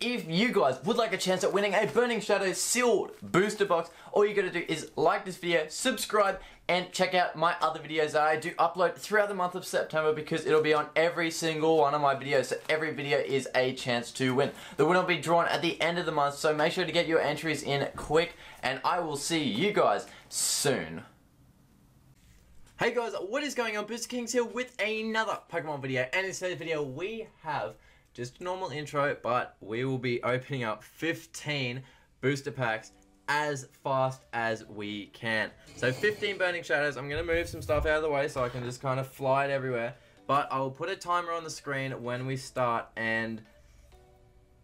if you guys would like a chance at winning a Burning Shadow sealed booster box, all you gotta do is like this video, subscribe, and check out my other videos that I do upload throughout the month of September because it'll be on every single one of my videos. So every video is a chance to win. The winner will be drawn at the end of the month, so make sure to get your entries in quick, and I will see you guys soon. Hey guys, what is going on? Booster Kings here with another Pokemon video, and in today's video we have just a normal intro, but we will be opening up 15 booster packs as fast as we can. So 15 Burning Shadows, I'm going to move some stuff out of the way so I can just kind of fly it everywhere, but I will put a timer on the screen when we start, and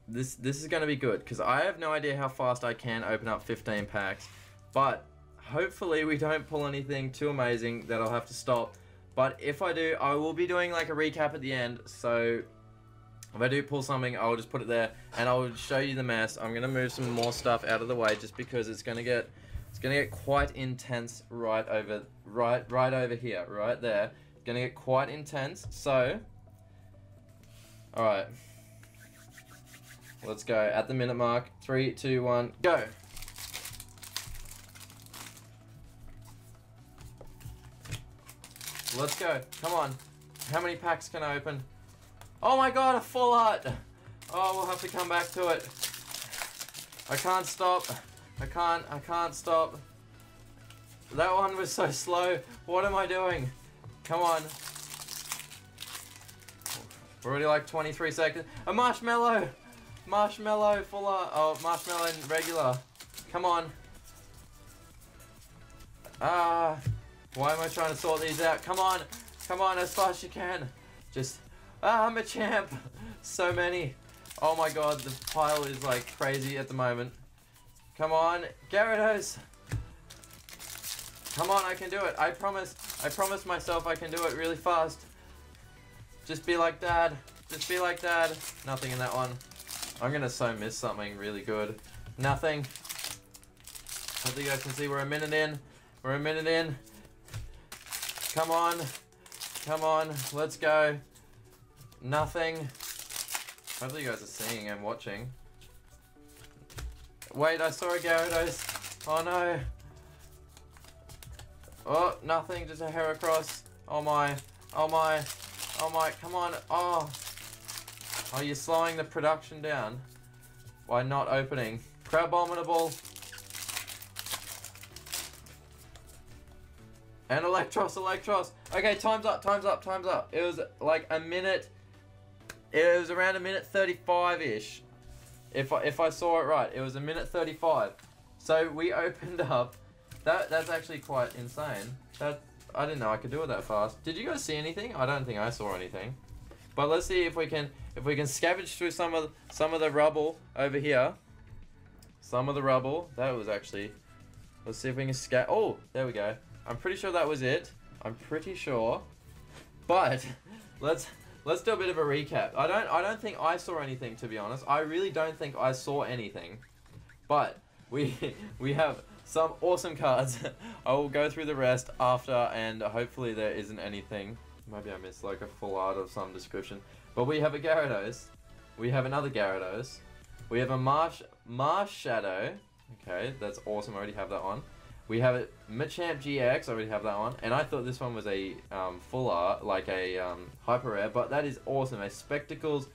this, this is going to be good, because I have no idea how fast I can open up 15 packs, but hopefully we don't pull anything too amazing that I'll have to stop. But if I do, I will be doing like a recap at the end. So if I do pull something, I'll just put it there and I'll show you the mess. I'm gonna move some more stuff out of the way just because it's gonna get it's gonna get quite intense right over right right over here, right there. It's gonna get quite intense. So Alright. Let's go. At the minute mark. Three, two, one, go. Let's go. Come on. How many packs can I open? Oh my god, a full art! Oh, we'll have to come back to it. I can't stop. I can't, I can't stop. That one was so slow. What am I doing? Come on. We're already like 23 seconds. A Marshadow! Marshadow full art. Oh, Marshadow regular. Come on. Ah. Why am I trying to sort these out? Come on. Come on, as fast as you can. Just, ah, I'm a champ. So many. Oh my god, the pile is like crazy at the moment. Come on, Gyarados. Come on, I can do it. I promise. I promise myself I can do it really fast. Just be like dad. Just be like dad. Nothing in that one. I'm gonna so miss something really good. Nothing. Hopefully you guys can see we're a minute in. We're a minute in. Come on. Come on. Let's go. Nothing. Hopefully you guys are seeing and watching. Wait, I saw a Gyarados. Oh no. Oh, nothing. Just a Heracross. Oh my. Oh my. Oh my. Come on. Oh. Oh, you're slowing the production down by not opening. Crabominable. And Electros, Electros. Okay, time's up, time's up, time's up. It was like a minute. It was around a minute 35-ish. If I, if I saw it right, it was a minute 35. So we opened up. That That's actually quite insane. That I didn't know I could do it that fast. Did you guys see anything? I don't think I saw anything. But let's see if we can if we can scavenge through some of some of the rubble over here. Some of the rubble. That was actually. Let's see if we can scat. Oh, there we go. I'm pretty sure that was it. I'm pretty sure. But let's let's do a bit of a recap. I don't I don't think I saw anything to be honest. I really don't think I saw anything. But we we have some awesome cards. I will go through the rest after and hopefully there isn't anything. Maybe I missed like a full art of some description. But we have a Gyarados. We have another Gyarados. We have a Marsh Marshadow. Okay, that's awesome. I already have that on. We have it Machamp GX, I already have that one, and I thought this one was a um, full art, like a um, hyper rare, but that is awesome, a Spectacles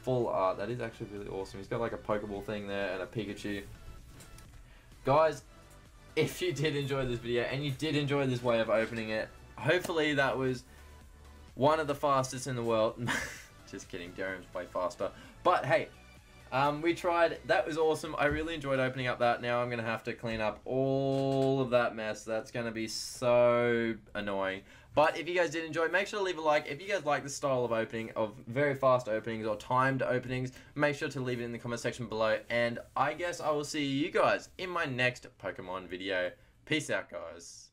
full art, that is actually really awesome. He's got like a Pokeball thing there and a Pikachu. Guys, if you did enjoy this video, and you did enjoy this way of opening it, hopefully that was one of the fastest in the world. Just kidding, Darren's way faster. But hey, um, we tried. That was awesome. I really enjoyed opening up that. Now I'm going to have to clean up all of that mess. That's going to be so annoying. But if you guys did enjoy, make sure to leave a like. If you guys like the style of opening, of very fast openings or timed openings, make sure to leave it in the comment section below. And I guess I will see you guys in my next Pokemon video. Peace out, guys.